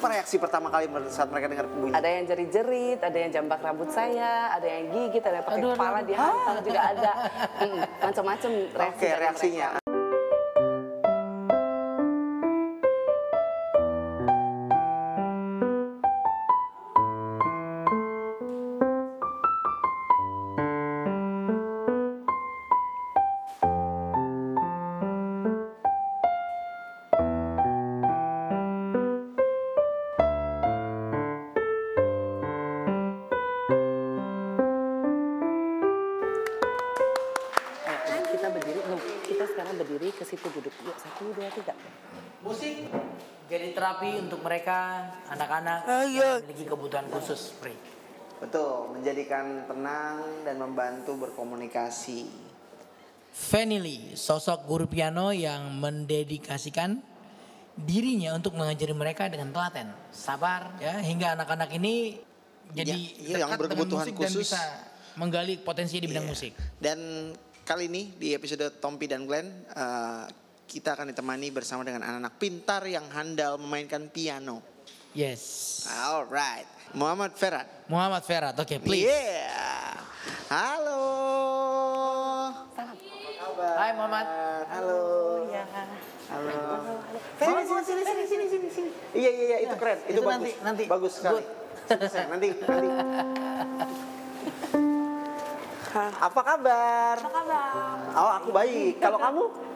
Apa reaksi pertama kali saat mereka dengar bunyi? Ada yang jerit-jerit, ada yang jambak rambut saya, ada yang gigit, ada yang pakai Aduh, kepala aduh. dihantam juga ada. Mm, Macam-macam reaksi. Oke, dari reaksinya. Dua, tiga. Musik jadi terapi untuk mereka anak-anak Ah, iya. yang memiliki kebutuhan khusus, Pri. Betul, menjadikan tenang dan membantu berkomunikasi. Fanny sosok guru piano yang mendedikasikan dirinya untuk mengajari mereka dengan telaten, sabar, ya hingga anak-anak ini jadi Ya, iya, yang berkebutuhan musik khusus. dan bisa menggali potensi di bidang Iya. musik. Dan kali ini di episode Tompi dan Glenn eh, kita akan ditemani bersama dengan anak-anak pintar yang handal memainkan piano. Yes. Alright, Muhammad Ferhat. Muhammad Ferhat, oke please. Yeah. Halo. Salam. Hai Muhammad. Halo. Ya. Halo. Sini, sini, sini, sini, sini, sini, sini. Iya, iya, iya, itu keren. Itu, itu bagus. nanti, nanti. Bagus sekali. Nanti, nanti. Apa kabar? Apa kabar? Oh, aku baik. Kalau kamu?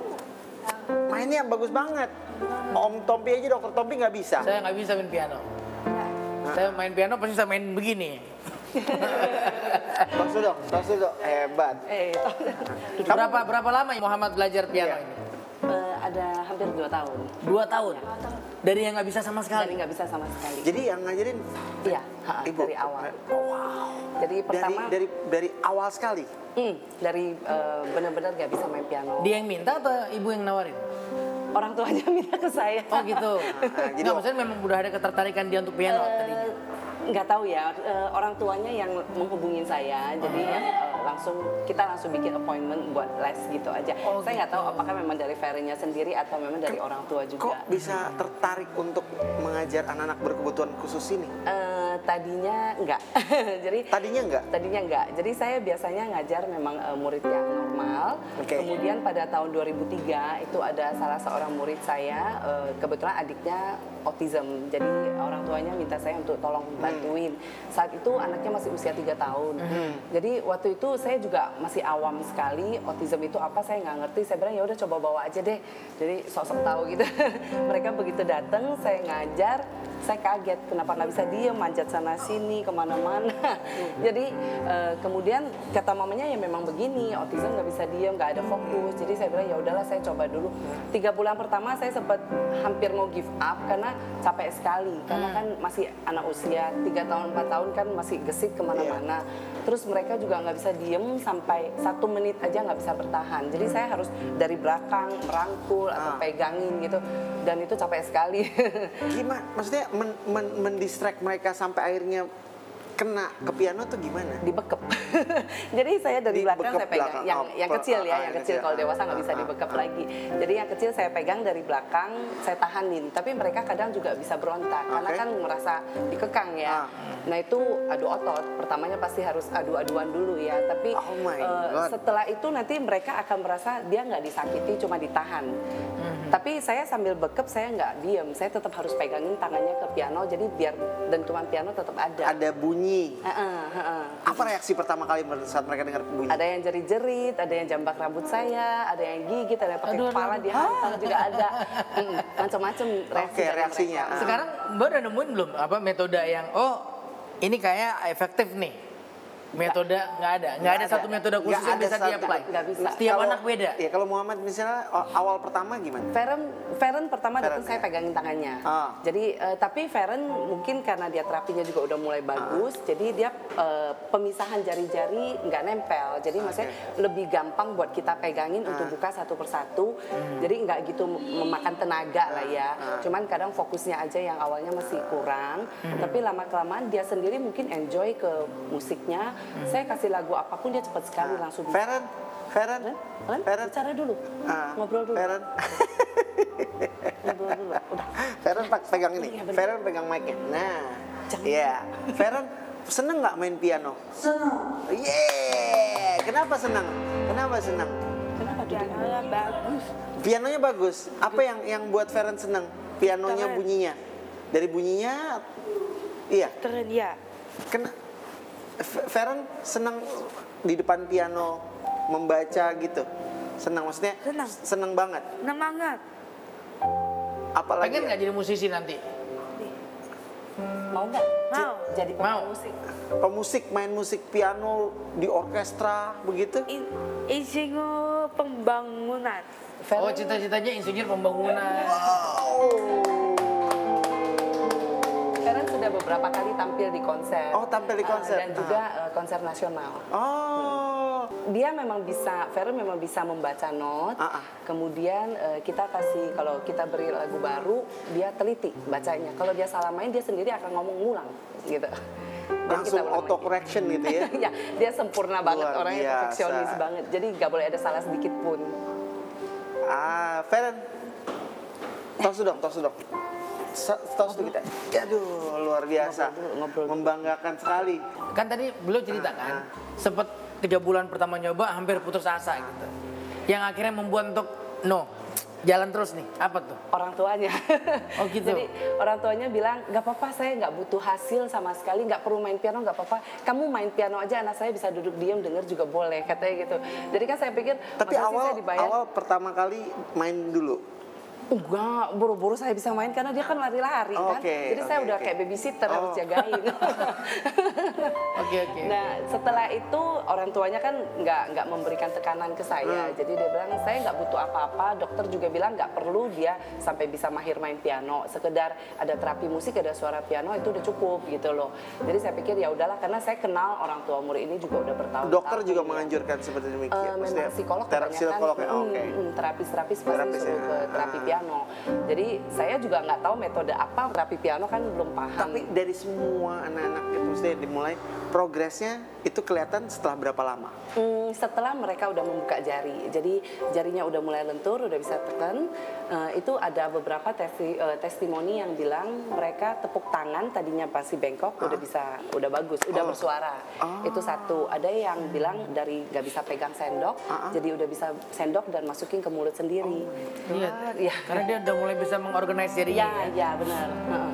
Mainnya bagus banget. Om Tompi aja dokter Tompi nggak bisa. Saya nggak bisa main piano. Saya main piano pasti saya main begini. Tos dulu dong, tos dulu dong. Hebat. Eh, Berapa berapa lama Muhammad belajar piano Iya. ini? Ada hampir dua tahun. Dua tahun. Dari yang nggak bisa sama Dari sekali. nggak bisa sama sekali. Jadi yang ngajarin Iya, ibu dari awal. Oh, wow. Jadi Dari pertama, dari dari awal sekali. hmm, dari eh, benar-benar nggak bisa main piano. Dia yang minta atau ibu yang nawarin? Orang tuanya minta ke saya. Oh gitu. Nah, jadi- Nggak, maksudnya memang udah ada ketertarikan dia untuk piano Eh, tadinya. Nggak tahu ya eh, orang tuanya yang menghubungin saya jadi eh, langsung kita langsung bikin appointment buat les gitu aja Oh, saya nggak gitu. tahu apakah memang dari Ferry-nya sendiri atau memang dari orang tua juga Kok bisa tertarik untuk mengajar anak-anak berkebutuhan khusus ini? Eh, tadinya enggak jadi Tadinya enggak? Tadinya enggak. Jadi saya biasanya ngajar memang eh, murid yang normal. Oke. Kemudian pada tahun 2003 itu ada salah seorang murid saya eh, kebetulan adiknya autism. Jadi orang tuanya minta saya untuk tolong bantuin. Saat itu anaknya masih usia 3 tahun. Jadi waktu itu saya juga masih awam sekali autism itu apa saya nggak ngerti. Saya bilang ya udah coba bawa aja deh. Jadi sosok tahu gitu. Mereka begitu datang saya ngajar saya kaget kenapa nggak bisa diem manjat sana sini ke mana-mana jadi eh, kemudian kata mamanya ya memang begini autism nggak bisa diem nggak ada fokus jadi saya bilang ya udahlah saya coba dulu tiga bulan pertama saya sempat hampir mau give up karena capek sekali karena kan masih anak usia tiga tahun empat tahun kan masih gesit ke mana-mana. Terus mereka juga nggak bisa diem sampai satu menit aja nggak bisa bertahan. Jadi saya harus dari belakang merangkul atau Ah. pegangin gitu. Dan itu capek sekali. Gimana? Maksudnya men, men, mendistract mereka sampai akhirnya kena ke piano tuh gimana? dibekep. Jadi saya dari Dibekep belakang saya pegang belakang. yang Oh, yang kecil ah, ya, ah, yang kecil. kecil. Kalau Ah, dewasa nggak ah, bisa ah, dibekep ah. lagi. Jadi yang kecil saya pegang dari belakang, saya tahanin. Tapi mereka kadang juga bisa berontak karena Oke. kan merasa dikekang ya. Ah. Nah itu adu otot. Pertamanya pasti harus adu-aduan dulu ya. Tapi Oh God. setelah itu nanti mereka akan merasa dia nggak disakiti, cuma ditahan. Tapi saya sambil bekep saya nggak diem. Saya tetap harus pegangin tangannya ke piano. Jadi biar dentuman piano tetap ada. Ada bunyi. Heeh, heeh. Apa reaksi pertama kali saat mereka dengar bunyi? Ada yang jerit-jerit, ada yang jambak rambut saya, ada yang gigit, ada yang pakai Aduh, kepala aduh. dihantam juga ada. Mm, Macam-macam reaksi. Oke, dari reaksinya. mereka. Sekarang Mbak udah nemuin belum apa metode yang oh ini kayak efektif nih. Metode nggak ada, nggak ada ada. satu metode khusus Nggak yang bisa satu. di-apply. Nggak bisa. Setiap Kalau- anak beda. Ya kalau Muhammad misalnya awal pertama gimana? Feren, Feren pertama Feren, datang saya ya. pegangin tangannya. Ah. Jadi eh, tapi Feren mungkin karena dia terapinya juga udah mulai bagus, jadi dia eh, pemisahan jari-jari nggak nempel. Jadi maksudnya lebih gampang buat kita pegangin untuk buka satu persatu. Jadi nggak gitu memakan tenaga lah ya. Cuman kadang fokusnya aja yang awalnya masih kurang. Tapi lama kelamaan dia sendiri mungkin enjoy ke musiknya. Saya kasih lagu apa pun dia cepat sekali langsung. bisa. Feren, Feren, Feren, Feren, bicara dulu, Ah, ngobrol dulu. Feren. Ngobrol dulu. Udah. Feren pegang ini. Iya. Feren pegang mic-nya. Nah, iya. Feren seneng nggak main piano? Senang. Yeah. Kenapa senang? Kenapa senang? Kenapa? Pianonya bagus. Pianonya bagus. Apa yang yang buat Feren senang? Pianonya Keren. bunyinya. Dari bunyinya, iya. Keren ya. Kena Feren senang di depan piano membaca gitu. Senang maksudnya? Senang. Senang banget. Semangat. Apalagi Pengen nggak jadi musisi nanti? Mau nggak? Mau. Jadi Mau. pemain musik. pemusik main musik piano di orkestra begitu? In, insinyur pembangunan. Oh cita-citanya insinyur pembangunan. Feren sudah beberapa kali tampil di konser. Oh, tampil di Eh, konser. dan juga eh, konser nasional. Oh, Dia memang bisa, Feren memang bisa membaca not. Ah, ah. Kemudian eh, kita kasih, kalau kita beri lagu baru, dia teliti bacanya. Kalau dia salah main, dia sendiri akan ngomong ngulang, gitu. Dan langsung auto correction gitu ya? ya, dia sempurna banget, Luar orangnya biasa. perfeksionis banget. Jadi nggak boleh ada salah sedikit pun. Ah, Feren. Tos dong, tos dong. Dulu kita. Aduh, luar biasa. Ngobrol dulu, ngobrol dulu. Membanggakan sekali. Kan tadi beliau cerita kan, sempat tiga bulan pertama nyoba hampir putus asa gitu. Yang akhirnya membuat untuk no, jalan terus nih. Apa tuh? orang tuanya. Oh, gitu. Jadi orang tuanya bilang nggak apa-apa saya nggak butuh hasil sama sekali nggak perlu main piano nggak apa-apa. Kamu main piano aja anak saya bisa duduk diam denger juga boleh katanya gitu. Jadi kan saya pikir Tapi awal saya dibayar? awal pertama kali main dulu. Enggak, buru-buru saya bisa main karena dia kan lari-lari kan. Oke, Jadi saya oke, udah kayak babysitter Oh. harus jagain. Oke oke. Nah setelah itu orang tuanya kan nggak nggak memberikan tekanan ke saya, Hmm. jadi dia bilang saya nggak butuh apa-apa. Dokter juga bilang nggak perlu dia sampai bisa mahir main piano, sekedar ada terapi musik, ada suara piano itu udah cukup gitu loh. Jadi saya pikir ya udahlah karena saya kenal orang tua murid ini juga udah bertahun-tahun. Dokter juga ya. menganjurkan seperti demikian. memang psikolog terapi psikolog ya. Oke. mm, terapis-terapis pasti Terapis suruh ya. ke terapi Ah. Piano. Jadi saya juga nggak tahu metode apa terapi piano kan belum paham. Tapi dari semua anak-anak itu maksudnya dimulai progresnya itu kelihatan setelah berapa lama? Hmm, setelah mereka udah membuka jari, jadi jarinya udah mulai lentur, udah bisa tekan, eh, itu ada beberapa testi- eh, testimoni yang bilang mereka tepuk tangan tadinya pasti bengkok, udah bisa, udah bagus, udah Oh. bersuara. Itu satu. Ada yang bilang dari nggak bisa pegang sendok, jadi udah bisa sendok dan masukin ke mulut sendiri. Iya. Iya. Karena dia udah mulai bisa mengorganize dirinya. Ya, ya benar. Heeh.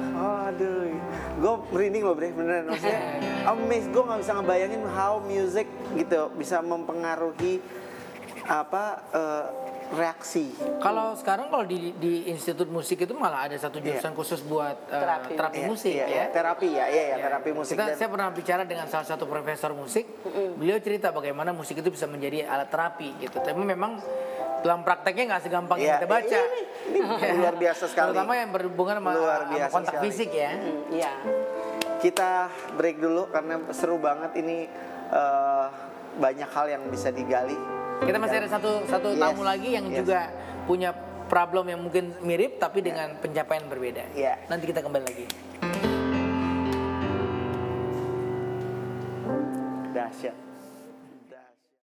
Aduh, gue merinding loh bre, beneran maksudnya amazed gue nggak bisa ngebayangin how music gitu bisa mempengaruhi apa eh, reaksi. Kalau sekarang kalau di di institut musik itu malah ada satu jurusan khusus buat eh, Terapi. terapi, Iya, musik iya, ya. iya, terapi ya, iya ya, Ya. terapi musik Kita, dan saya pernah bicara dengan salah satu profesor musik. Beliau cerita bagaimana musik itu bisa menjadi alat terapi gitu. Tapi memang dalam prakteknya nggak segampang yang Iya, kita baca. ini- ini luar biasa sekali. Terutama yang berhubungan sama, Luar sama biasa kontak sekali. fisik ya. Hmm, Iya. kita break dulu karena seru banget ini eh, banyak hal yang bisa digali. Kita masih ada satu satu Yes, tamu lagi yang yes. juga punya problem yang mungkin mirip tapi dengan pencapaian berbeda. Iya. Nanti kita kembali lagi. Dahsyat.